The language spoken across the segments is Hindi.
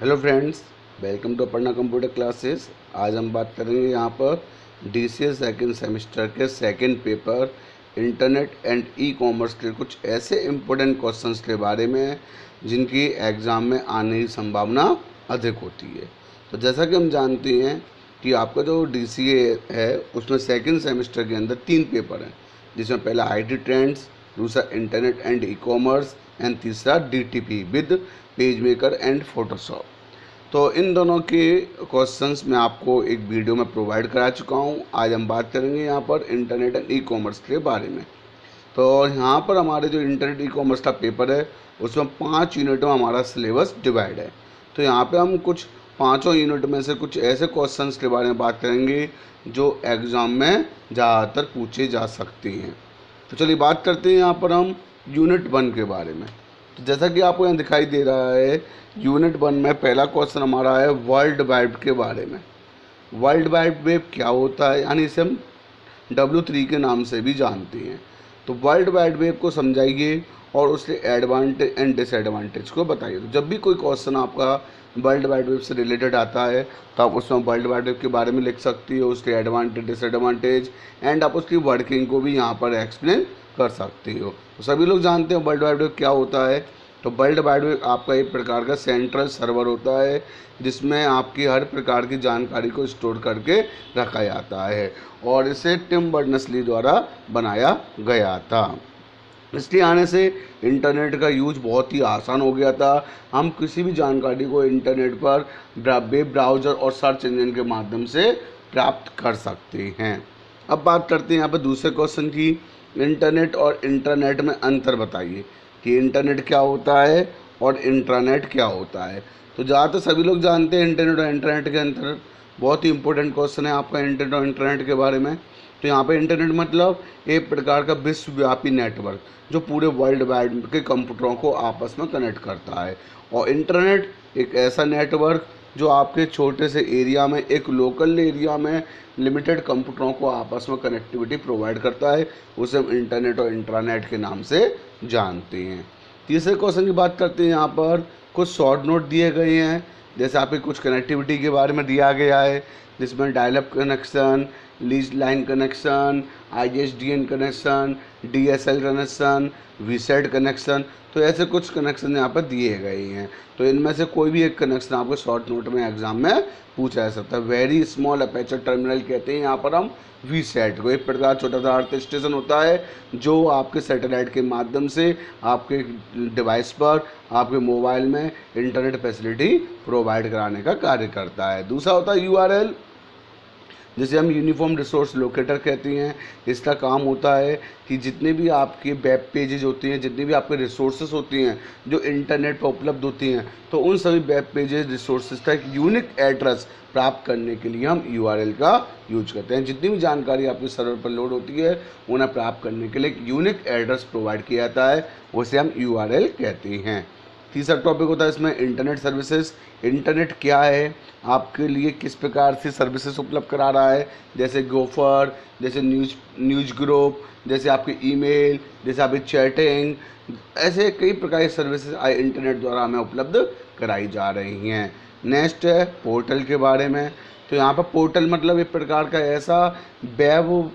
Hello friends, welcome to Padhna computer classes. आज हम बात करेंगे यहाँ पर डी सी सेकेंड सेमेस्टर के second paper internet and e commerce के कुछ ऐसे इम्पोर्टेंट क्वेश्चंस के बारे में, जिनकी एग्ज़ाम में आने की संभावना अधिक होती है। तो जैसा कि हम जानते हैं कि आपका जो डी सी ए है, उसमें सेकेंड सेमेस्टर के अंदर तीन पेपर हैं, जिसमें पहला आई ट्रेंड्स दूसरा internet and e commerce and तीसरा D T P with. Page maker and Photoshop तो इन दोनों के क्वेश्चंस मैं आपको एक वीडियो में प्रोवाइड करा चुका हूँ। आज हम बात करेंगे यहाँ पर इंटरनेट एंड ई कॉमर्स के बारे में। तो यहाँ पर हमारे जो इंटरनेट ई कॉमर्स का पेपर है, उसमें पाँच यूनिट में हमारा सिलेबस डिवाइड है। तो यहाँ पे हम कुछ पाँचों यूनिट में से कुछ ऐसे क्वेश्चंस के बारे में बात करेंगे, जो एग्ज़ाम में ज़्यादातर पूछे जा सकते हैं। तो चलिए बात करते हैं यहाँ पर हम यूनिट वन के बारे में। तो जैसा कि आपको यहाँ दिखाई दे रहा है यूनिट वन में पहला क्वेश्चन हमारा है वर्ल्ड वाइड के बारे में। वर्ल्ड वाइड वेब क्या होता है? यानी इसे हम डब्ल्यू थ्री के नाम से भी जानते हैं। तो वर्ल्ड वाइड वेब को समझाइए और उसके एडवांटेज एंड डिसएडवांटेज को बताइए। तो जब भी कोई क्वेश्चन आपका वर्ल्ड वाइड वेब से रिलेटेड आता है तो आप उसमें वर्ल्ड वाइड वेब के बारे में लिख सकती हो, उसके एडवांटेज डिसएडवांटेज एंड आप उसकी वर्किंग को भी यहाँ पर एक्सप्लेन कर सकती हो। तो सभी लोग जानते हैं वर्ल्ड वाइड वेब क्या होता है। तो वर्ल्ड वाइड वेब आपका एक प्रकार का सेंट्रल सर्वर होता है, जिसमें आपकी हर प्रकार की जानकारी को स्टोर करके रखा जाता है और इसे टिम बर्नस ली द्वारा बनाया गया था। इसके आने से इंटरनेट का यूज़ बहुत ही आसान हो गया था। हम किसी भी जानकारी को इंटरनेट पर वेब ब्राउज़र और सर्च इंजन के माध्यम से प्राप्त कर सकते हैं। अब बात करते हैं यहाँ पर दूसरे क्वेश्चन की। इंटरनेट और इंटरनेट में अंतर बताइए कि इंटरनेट क्या होता है और इंटरनेट क्या होता है। तो ज़्यादातर सभी लोग जानते हैं इंटरनेट और इंटरनेट के अंतर, बहुत ही इंपॉर्टेंट क्वेश्चन है आपका इंटरनेट और इंटरनेट के बारे में। तो यहाँ पे इंटरनेट मतलब एक प्रकार का विश्वव्यापी नेटवर्क जो पूरे वर्ल्ड वाइड के कंप्यूटरों को आपस में कनेक्ट करता है। और इंटरनेट एक ऐसा नेटवर्क जो आपके छोटे से एरिया में, एक लोकल एरिया में लिमिटेड कंप्यूटरों को आपस में कनेक्टिविटी प्रोवाइड करता है, उसे हम इंटरनेट और इंट्रानेट के नाम से जानते हैं। तीसरे क्वेश्चन की बात करते हैं यहाँ पर, कुछ शॉर्ट नोट दिए गए हैं। जैसे आपके कुछ कनेक्टिविटी के बारे में दिया गया है, जिसमें dial up connection lease line connection I S D N connection D S L connection VSAT connection तो ऐसे कुछ कनेक्शन यहाँ पर दिए गए हैं तो इनमें से कोई भी एक कनेक्शन आपको शॉर्ट नोट में एग्ज़ाम में पूछा जा सकता है। वेरी स्मॉल अपेचर टर्मिनल कहते हैं यहाँ पर हम वी सेट को। एक प्रकार छोटा सा अर्थ स्टेशन होता है, जो आपके सैटेलाइट के माध्यम से आपके डिवाइस पर, आपके मोबाइल में इंटरनेट फैसिलिटी प्रोवाइड कराने का कार्य करता है। दूसरा होता है यूआरएल जिसे हम यूनिफॉर्म रिसोर्स लोकेटर कहते हैं, इसका काम होता है कि जितने भी आपके वेब पेजेज होते हैं, जितनी भी आपके रिसोर्सेज होती हैं, जो इंटरनेट पर उपलब्ध होती हैं तो उन सभी वेब पेजेज रिसोर्सेज का एक यूनिक एड्रेस प्राप्त करने के लिए हम यूआरएल का यूज़ करते हैं। जितनी भी जानकारी आपके सर्वर पर लोड होती है, उन्हें प्राप्त करने के लिए एक यूनिक एड्रेस प्रोवाइड किया जाता है, उसे हम यूआरएल कहते हैं। तीसरा टॉपिक होता है इसमें इंटरनेट सर्विसेज़ इंटरनेट क्या है? आपके लिए किस प्रकार से सर्विसेज़ उपलब्ध करा रहा है? जैसे गोफर जैसे न्यूज़ न्यूज़ ग्रुप जैसे आपके ईमेल जैसे आपकी चैटिंग ऐसे कई प्रकार की सर्विसेज़ इंटरनेट द्वारा हमें उपलब्ध कराई जा रही हैं। नेक्स्ट है पोर्टल के बारे में। तो यहाँ पर पोर्टल मतलब एक प्रकार का ऐसा वेब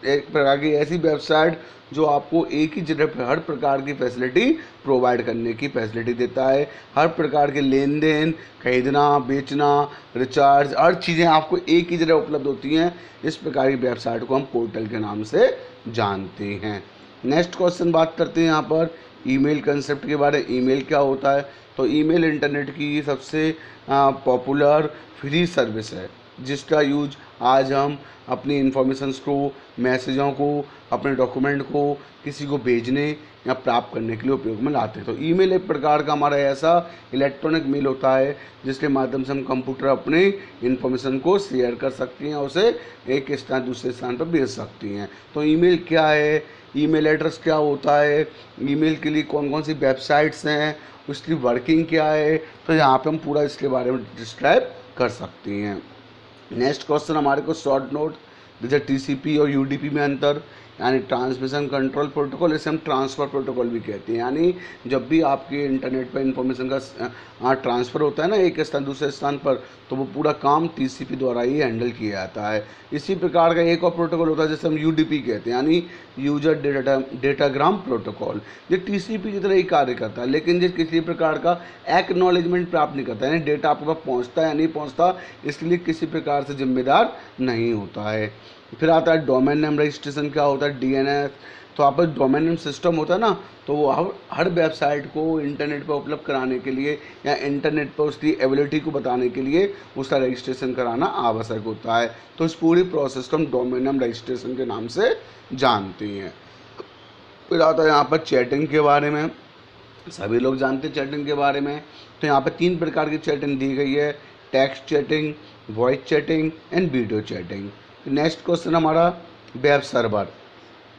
एक प्रकार की ऐसी वेबसाइट जो आपको एक ही जगह पर हर प्रकार की फैसिलिटी प्रोवाइड करने की फैसिलिटी देता है। हर प्रकार के लेन देन खरीदना, बेचना, रिचार्ज, हर चीज़ें आपको एक ही जगह उपलब्ध होती हैं। इस प्रकार की वेबसाइट को हम पोर्टल के नाम से जानते हैं। नेक्स्ट क्वेश्चन बात करते हैं यहाँ पर, ईमेल कंसेप्ट के बारे में। ईमेल क्या होता है? तो ईमेल इंटरनेट की सबसे पॉपुलर फ्री सर्विस है। जिसका यूज़ आज हम अपनी इन्फॉर्मेशंस को मैसेजों को, अपने डॉक्यूमेंट को किसी को भेजने या प्राप्त करने के लिए उपयोग में लाते हैं। तो ईमेल एक प्रकार का हमारा ऐसा इलेक्ट्रॉनिक मेल होता है, जिसके माध्यम से हम कंप्यूटर अपने इन्फॉर्मेशन को शेयर कर सकती हैं और उसे एक स्थान, दूसरे स्थान पर भेज सकती हैं। तो ईमेल क्या है? ईमेल एड्रेस क्या होता है? ईमेल के लिए कौन कौन सी वेबसाइट्स हैं? उसकी वर्किंग क्या है? तो यहाँ पे हम पूरा इसके बारे में डिस्क्राइब कर सकती हैं। नेक्स्ट क्वेश्चन हमारे को शॉर्ट नोट जैसे टीसीपी और यूडीपी में अंतर यानी ट्रांसमिशन कंट्रोल प्रोटोकॉल इसे हम ट्रांसफ़र प्रोटोकॉल भी कहते हैं। यानी जब भी आपके इंटरनेट पर इंफॉर्मेशन का ट्रांसफ़र होता है ना, एक स्थान, दूसरे स्थान पर तो वो पूरा काम टीसीपी द्वारा ही हैंडल किया जाता है। इसी प्रकार का एक और प्रोटोकॉल होता है, जैसे हम यूडीपी कहते हैं, यानी यूज़र डेटा डेटाग्राम प्रोटोकॉल ये टीसीपी की तरह ही कार्य करता है, लेकिन ये किसी प्रकार का एक्नॉलेजमेंट प्राप्त नहीं करता, यानी डेटा आपके पास पहुँचता या नहीं पहुँचता, इसलिए किसी प्रकार से जिम्मेदार नहीं होता है। फिर आता है डोमेन नेम रजिस्ट्रेशन, क्या होता है? डीएनएस तो आप डोमेन नेम सिस्टम होता है ना तो वो हर हर वेबसाइट को इंटरनेट पर उपलब्ध कराने के लिए या इंटरनेट पर उसकी एबिलिटी को बताने के लिए उसका रजिस्ट्रेशन कराना आवश्यक होता है। तो इस पूरी प्रोसेस को हम डोमेन नेम रजिस्ट्रेशन के नाम से जानते हैं। फिर आता है यहाँ पर चैटिंग के बारे में। सभी लोग जानते हैं चैटिंग के बारे में। तो यहाँ पर तीन प्रकार की चैटिंग दी गई है। Text chatting, voice chatting and video chatting. Next question हमारा वेब सर्वर।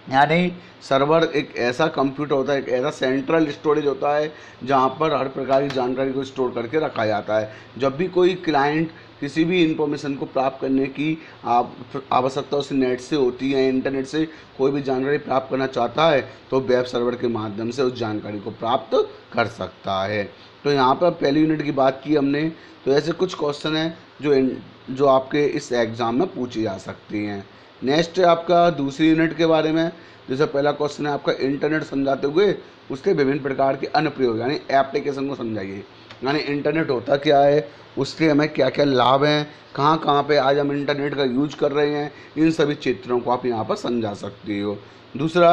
यानी सर्वर एक ऐसा कंप्यूटर होता है, एक ऐसा सेंट्रल स्टोरेज होता है, जहाँ पर हर प्रकार की जानकारी को स्टोर करके रखा जाता है। जब भी कोई क्लाइंट किसी भी इंफॉर्मेशन को प्राप्त करने की आवश्यकता उसे नेट से होती है इंटरनेट से कोई भी जानकारी प्राप्त करना चाहता है तो वेब सर्वर के माध्यम से उस जानकारी को प्राप्त कर सकता है। तो यहाँ पर पहली यूनिट की बात की हमने तो ऐसे कुछ क्वेश्चन हैं जो जो आपके इस एग्ज़ाम में पूछी जा सकती हैं। नेक्स्ट है आपका दूसरी यूनिट के बारे में, जैसे पहला क्वेश्चन है आपका इंटरनेट समझाते हुए उसके विभिन्न प्रकार के अनुप्रयोग, यानी एप्लीकेशन को समझाइए। यानी इंटरनेट होता क्या है, उसके हमें क्या क्या लाभ हैं कहाँ कहाँ पे आज हम इंटरनेट का यूज़ कर रहे हैं, इन सभी चित्रों को आप यहाँ पर समझा सकती हो। दूसरा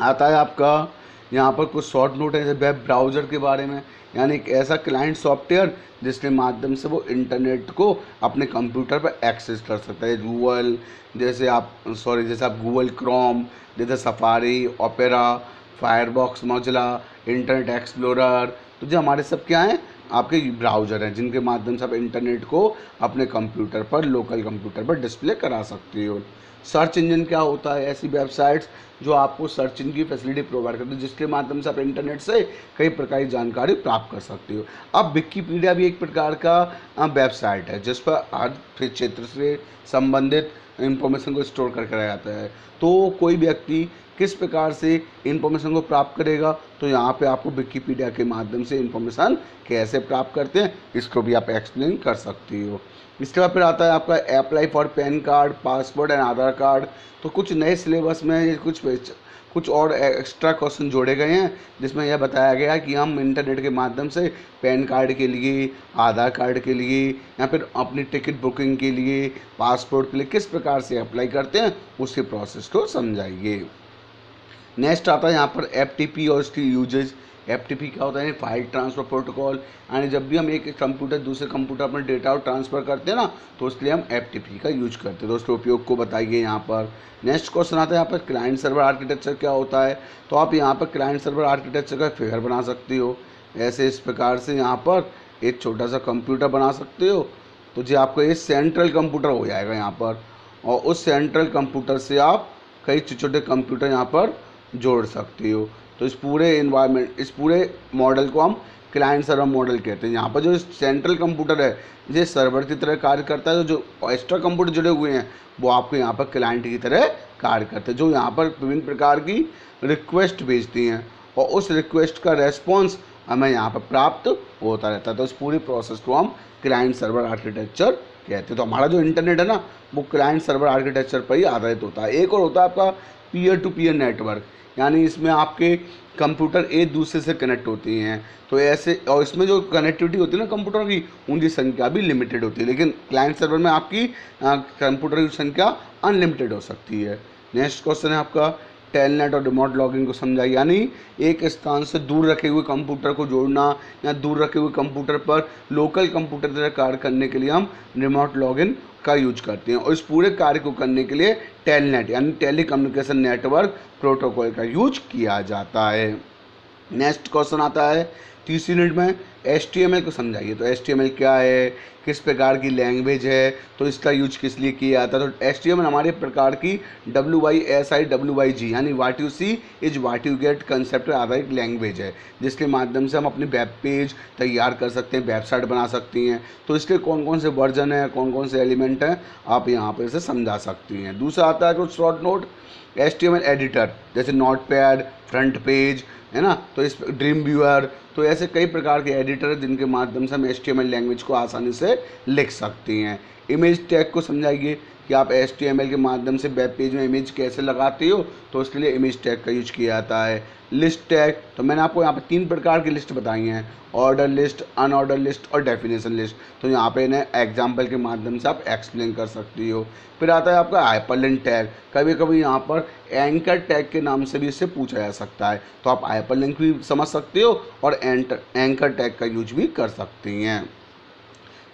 आता है आपका यहाँ पर कुछ शॉर्ट नोट है, जैसे वेब ब्राउज़र के बारे में। यानी एक ऐसा क्लाइंट सॉफ्टवेयर जिसके माध्यम से वो इंटरनेट को अपने कंप्यूटर पर एक्सेस कर सकता है। गूगल, जैसे आप, सॉरी, जैसे आप गूगल क्रोम, जैसे Safari, Opera, Firefox, Mozilla, Internet Explorer. तो जो हमारे सब क्या हैं, आपके ब्राउज़र हैं, जिनके माध्यम से आप इंटरनेट को अपने कंप्यूटर पर, लोकल कंप्यूटर पर डिस्प्ले करा सकते हो। सर्च इंजन क्या होता है, ऐसी वेबसाइट्स जो आपको सर्च इंजन की फैसिलिटी प्रोवाइड करती है, जिसके माध्यम से आप इंटरनेट से कई प्रकार की जानकारी प्राप्त कर सकते हो। अब विकीपीडिया भी एक प्रकार का वेबसाइट है, जिस पर हर क्षेत्र से संबंधित इंफॉर्मेशन को स्टोर करके रखा जाता है। तो कोई व्यक्ति किस प्रकार से इंफॉर्मेशन को प्राप्त करेगा तो यहाँ पे आपको विकीपीडिया के माध्यम से इंफॉर्मेशन कैसे प्राप्त करते हैं, इसको भी आप एक्सप्लेन कर सकती हो। इसके बाद फिर आता है आपका apply for PAN card passport and Aadhaar card तो कुछ नए सिलेबस में कुछ कुछ और एक्स्ट्रा क्वेश्चन जोड़े गए हैं, जिसमें यह बताया गया कि हम इंटरनेट के माध्यम से पैन कार्ड के लिए आधार कार्ड के लिए, या फिर अपनी टिकट बुकिंग के लिए पासपोर्ट के लिए किस प्रकार से अप्लाई करते हैं उसके प्रोसेस को समझाइए। नेक्स्ट आता है यहाँ पर एफटीपी और उसकी यूजेज एफटीपी क्या होता है फ़ाइल ट्रांसफ़र प्रोटोकॉल। यानी जब भी हम एक कंप्यूटर, दूसरे कंप्यूटर पर डेटा और ट्रांसफ़र करते हैं ना तो उसके लिए हम एफटीपी का यूज़ करते हैं। दोस्तों, उपयोग को बताइए यहाँ पर। नेक्स्ट क्वेश्चन आता है यहाँ पर, क्लाइंट सर्वर आर्किटेक्चर क्या होता है? तो आप यहाँ पर क्लाइंट सर्वर आर्किटेक्चर का फिगर बना सकते हो। ऐसे इस प्रकार से यहाँ पर एक छोटा सा कंप्यूटर बना सकते हो। तो जी, आपका ये सेंट्रल कंप्यूटर हो जाएगा यहाँ पर। और उस सेंट्रल कंप्यूटर से आप कई छोटे कंप्यूटर यहाँ पर जोड़ सकते हो। तो इस पूरे इन्वायरमेंट इस पूरे मॉडल को हम क्लाइंट सर्वर मॉडल कहते हैं। यहाँ पर जो सेंट्रल कंप्यूटर है, ये सर्वर की तरह कार्य करता है तो जो एक्स्ट्रा कंप्यूटर जुड़े हुए हैं, वो आपको यहाँ पर क्लाइंट की तरह कार्य करते हैं, जो यहाँ पर विभिन्न प्रकार की रिक्वेस्ट भेजती हैं। और उस रिक्वेस्ट का रेस्पॉन्स हमें यहाँ पर प्राप्त होता रहता है। तो इस पूरी प्रोसेस को हम क्लाइंट सर्वर आर्किटेक्चर कहते हैं। तो हमारा जो इंटरनेट है ना, वो क्लाइंट सर्वर आर्किटेक्चर पर ही आधारित होता है। एक और होता है आपका पीयर टू पीयर नेटवर्क यानी इसमें आपके कंप्यूटर एक दूसरे से कनेक्ट होती हैं। तो ऐसे, और इसमें जो कनेक्टिविटी होती है ना कंप्यूटर की, उनकी संख्या भी लिमिटेड होती है। लेकिन क्लाइंट सर्वर में आपकी कंप्यूटर की संख्या अनलिमिटेड हो सकती है। नेक्स्ट क्वेश्चन है आपका टेलनेट और रिमोट लॉगिंग को समझाइए। यानी एक स्थान से दूर रखे हुए कंप्यूटर को जोड़ना या दूर रखे हुए कंप्यूटर पर लोकल कंप्यूटर तरह कार्य करने के लिए हम रिमोट लॉगिन का यूज़ करते हैं। और इस पूरे कार्य को करने के लिए टेलनेट यानी टेलीकम्युनिकेशन नेटवर्क प्रोटोकॉल का यूज़ किया जाता है। नेक्स्ट क्वेश्चन आता है तीसरी यूनिट में एच को समझाइए। तो एच क्या है, किस प्रकार की लैंग्वेज है तो इसका यूज़ किस लिए किया जाता है? तो एच हमारे प्रकार की W Y S I W Y G यानी what you see is what you get concept आधारित लैंग्वेज है, जिसके माध्यम से हम अपनी वेब पेज तैयार कर सकते हैं वेबसाइट बना सकती हैं। तो इसके कौन कौन से वर्जन है कौन कौन से एलिमेंट हैं, आप यहाँ पर इसे समझा सकती हैं। दूसरा आता है तो शॉर्ट नोट एच एडिटर जैसे नोट पैड फ्रंट पेज है ना? तो इस ड्रीम व्यूअर तो ऐसे कई प्रकार के एडिटर हैं जिनके माध्यम से हम एस लैंग्वेज को आसानी से लिख सकती हैं। इमेज टैग को समझाइए कि आप एस के माध्यम से वेब पेज में इमेज कैसे लगाते हो तो उसके लिए इमेज टैग का यूज़ किया जाता है। लिस्ट टैग तो मैंने आपको यहाँ पे तीन प्रकार की लिस्ट बताई हैं ऑर्डर लिस्ट अनऑर्डर लिस्ट और डेफिनेशन लिस्ट तो यहाँ पे इन्हें एग्ज़ाम्पल के माध्यम से आप एक्सप्लेन कर सकती हो। फिर आता है आपका हाइपरलिंक टैग कभी कभी यहाँ पर एंकर टैग के नाम से भी इससे पूछा जा सकता है। तो आप हाइपरलिंक भी समझ सकते हो और एंकर टैग का यूज़ भी कर सकती हैं।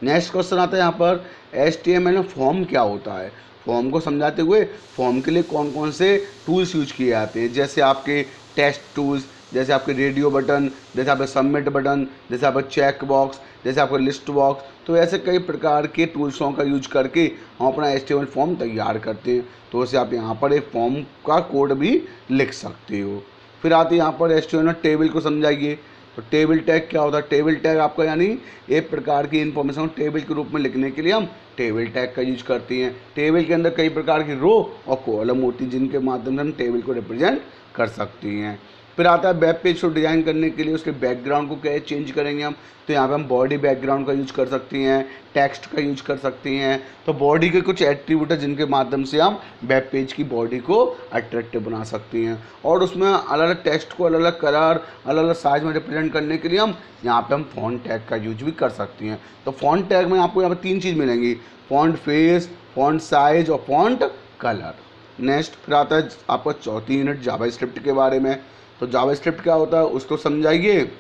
नेक्स्ट क्वेश्चन आता है यहाँ पर S T M L form क्या होता है? फॉर्म को समझाते हुए फॉर्म के लिए कौन कौन से टूल्स यूज़ किए जाते हैं? जैसे आपके टेस्ट टूल्स जैसे आपके रेडियो बटन जैसे आपके सबमिट बटन जैसे आपका चेक बॉक्स जैसे आपका लिस्ट बॉक्स तो ऐसे कई प्रकार के टूल्सों का यूज़ करके हम अपना एस फॉर्म तैयार करते हैं। तो वैसे आप यहाँ पर एक फॉर्म का कोड भी लिख सकते हो। फिर आते यहाँ पर एस टेबल को समझाइए। तो टेबल टैग क्या होता है? टेबल टैग आपका यानी एक प्रकार की इन्फॉर्मेशन टेबल के रूप में लिखने के लिए हम टेबल टैग का यूज़ करती हैं। टेबल के अंदर कई प्रकार की रो और कॉलम होती है, जिनके माध्यम से हम टेबल को रिप्रेजेंट कर सकती हैं। फिर आता है वेब पेज को डिज़ाइन करने के लिए, उसके बैकग्राउंड को क्या चेंज करेंगे हम? तो यहाँ पे हम बॉडी बैकग्राउंड का यूज़ कर सकती हैं टेक्स्ट का यूज़ कर सकती हैं। तो बॉडी के कुछ एट्रीब्यूट है जिनके माध्यम से हम वेब पेज की बॉडी को अट्रैक्टिव बना सकती हैं। और उसमें अलग अलग टेक्स्ट को अलग अलग कलर अलग अलग साइज़ में रिप्रेजेंट करने के लिए हम यहाँ पे हम फ़ॉन्ट टैग का यूज़ भी कर सकती हैं। तो फ़ॉन्ट टैग में आपको यहाँ पर तीन चीज़ मिलेंगी फ़ॉन्ट फेस फ़ॉन्ट साइज़ और फ़ॉन्ट कलर नेक्स्ट फिर आता है आपका चौथी यूनिट जावा स्क्रिप्ट के बारे में। तो जावा स्क्रिप्ट क्या होता है, उसको समझाइए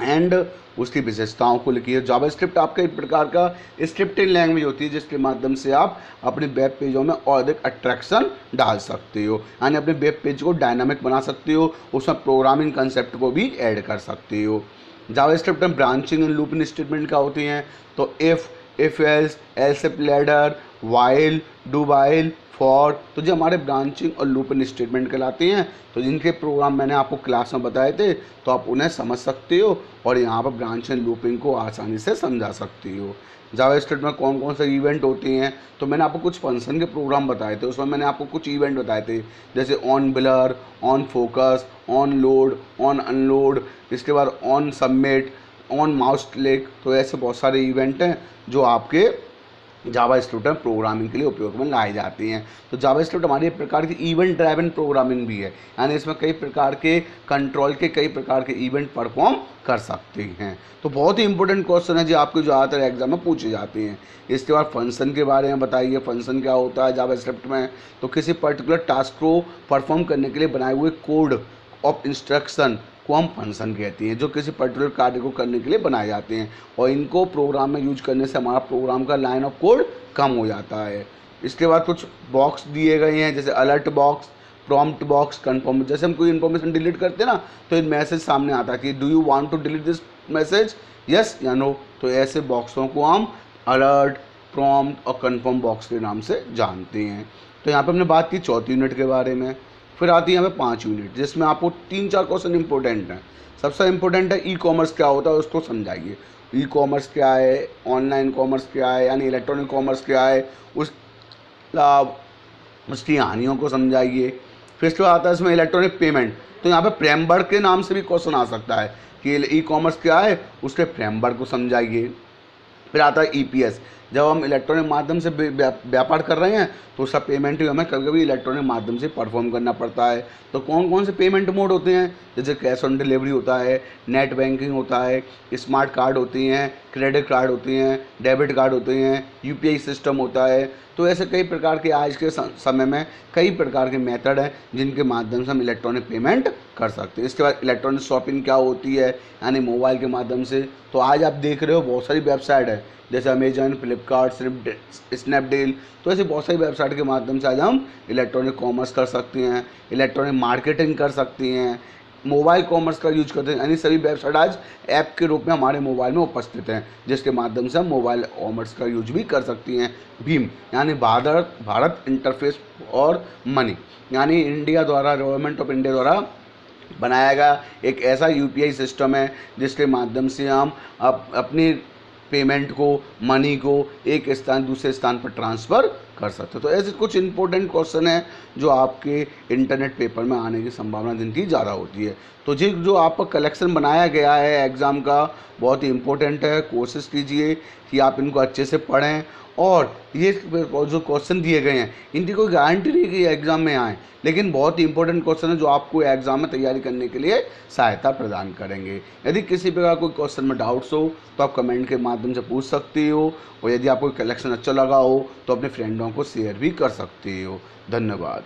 एंड उसकी विशेषताओं को लिखिए। जावा स्क्रिप्ट आपका एक प्रकार का स्क्रिप्टिंग लैंग्वेज होती है, जिसके माध्यम से आप अपने वेब पेजों में और अधिक अट्रैक्शन डाल सकते हो, यानी अपने वेब पेज को डायनामिक बना सकते हो, उसमें प्रोग्रामिंग कंसेप्ट को भी ऐड कर सकते हो। जावा स्क्रिप्ट में ब्रांचिंग एंड लूपिंग स्टेटमेंट क्या होती हैं? तो if if else else ladder while do while for तो जो हमारे ब्रांचिंग और लूपिंग स्टेटमेंट कहलाते हैं। तो जिनके प्रोग्राम मैंने आपको क्लास में बताए थे तो आप उन्हें समझ सकते हो और यहाँ पर ब्रांच एंड लूपिंग को आसानी से समझा सकते हो। जावा स्टेट में कौन कौन से इवेंट होते हैं? तो मैंने आपको कुछ फ़ंक्शन के प्रोग्राम बताए थे, उसमें मैंने आपको कुछ इवेंट बताए थे। जैसे on blur on focus on load on unload इसके बाद on submit on mouse click तो ऐसे बहुत सारे इवेंट हैं जो आपके जावा स्क्रिप्ट प्रोग्रामिंग के लिए उपयोग में लाई जाती हैं। तो जावा स्क्रिप्ट हमारी एक प्रकार की इवेंट ड्राइवन प्रोग्रामिंग भी है। यानी इसमें कई प्रकार के कंट्रोल के, कई प्रकार के इवेंट परफॉर्म कर सकते हैं। तो बहुत ही इंपॉर्टेंट क्वेश्चन है जो, आपको ज़्यादातर एग्ज़ाम में पूछे जाते हैं। इसके बाद फ़ंक्शन के बारे में बताइए फ़ंक्शन क्या होता है जावा स्क्रिप्ट में? तो किसी पर्टिकुलर टास्क को परफॉर्म करने के लिए बनाए हुए कोड ऑफ़ इंस्ट्रक्शन को हम फ़ंक्शन कहते हैं, जो किसी पर्टिकुलर कार्य को करने के लिए बनाए जाते हैं और इनको प्रोग्राम में यूज़ करने से हमारा प्रोग्राम का लाइन ऑफ़ कोड कम हो जाता है। इसके बाद कुछ बॉक्स दिए गए हैं, जैसे alert box prompt box confirm जैसे हम कोई इन्फॉर्मेशन डिलीट करते हैं ना तो एक मैसेज सामने आता है कि do you want to delete this message yes या नो तो ऐसे बॉक्सों को हम अलर्ट प्रॉम्प्ट और कन्फर्म बॉक्स के नाम से जानते हैं। तो यहाँ पे हमने बात की चौथी यूनिट के बारे में। फिर आती है हमें पाँच यूनिट जिसमें आपको तीन चार क्वेश्चन इंपॉर्टेंट हैं। सबसे इंपॉर्टेंट है ई कॉमर्स क्या होता है, उसको समझाइए। ई कॉमर्स क्या है ऑनलाइन कॉमर्स क्या है, यानी इलेक्ट्रॉनिक कॉमर्स क्या है, उस उसकी हानियों को समझाइए। फिर इसके बाद आता है इसमें इलेक्ट्रॉनिक पेमेंट तो यहाँ पे फ्रेमवर्क के नाम से भी क्वेश्चन आ सकता है कि ई कॉमर्स क्या है, उसके फ्रेमवर्क को समझाइए। फिर आता है ई पी एस जब हम इलेक्ट्रॉनिक माध्यम से व्यापार कर रहे हैं तो उसका पेमेंट भी हमें कभी कभी इलेक्ट्रॉनिक माध्यम से परफॉर्म करना पड़ता है। तो कौन कौन से पेमेंट मोड होते हैं? जैसे कैश ऑन डिलीवरी होता है नेट बैंकिंग होता है स्मार्ट कार्ड होती हैं क्रेडिट कार्ड होती हैं डेबिट कार्ड होते हैं यूपीआई सिस्टम होता है। तो ऐसे कई प्रकार के आज के समय में कई प्रकार के मेथड हैं, जिनके माध्यम से हम इलेक्ट्रॉनिक पेमेंट कर सकते हैं। इसके बाद इलेक्ट्रॉनिक शॉपिंग क्या होती है? यानी मोबाइल के माध्यम से। तो आज आप देख रहे हो बहुत सारी वेबसाइट है जैसे अमेजन फ्लिपकार्ट स्नैपडील तो ऐसी बहुत सारी वेबसाइट के माध्यम से आज हम इलेक्ट्रॉनिक कॉमर्स कर सकते हैं इलेक्ट्रॉनिक मार्केटिंग कर सकती हैं मोबाइल कॉमर्स का यूज़ करते हैं यानी सभी वेबसाइट आज ऐप के रूप में हमारे मोबाइल में उपस्थित हैं जिसके माध्यम से हम मोबाइल कॉमर्स का यूज़ भी कर सकती हैं भीम यानी भारत भारत इंटरफेस और मनी यानी इंडिया द्वारा गवर्नमेंट ऑफ़ इंडिया द्वारा बनाया गया एक ऐसा यूपीआई सिस्टम है जिसके माध्यम से हम अप, अपनी पेमेंट को मनी को एक स्थान, दूसरे स्थान पर ट्रांसफ़र कर सकते हो। तो ऐसे कुछ इंपॉर्टेंट क्वेश्चन है जो आपके इंटरनेट पेपर में आने की संभावना दिन की ज़्यादा होती है। तो जी, जो आपका कलेक्शन बनाया गया है एग्ज़ाम का, बहुत ही इंपॉर्टेंट है। कोशिश कीजिए कि आप इनको अच्छे से पढ़ें और ये जो क्वेश्चन दिए गए हैं, इनकी कोई गारंटी नहीं कि एग्ज़ाम में आए। लेकिन बहुत ही इंपॉर्टेंट क्वेश्चन है जो आपको एग्ज़ाम में तैयारी करने के लिए सहायता प्रदान करेंगे। यदि किसी प्रकार कोई क्वेश्चन में डाउट्स हो तो आप कमेंट के माध्यम से पूछ सकती हो, और यदि आपको कलेक्शन अच्छा लगा हो तो अपने फ्रेंडों को शेयर भी कर सकती हो। धन्यवाद।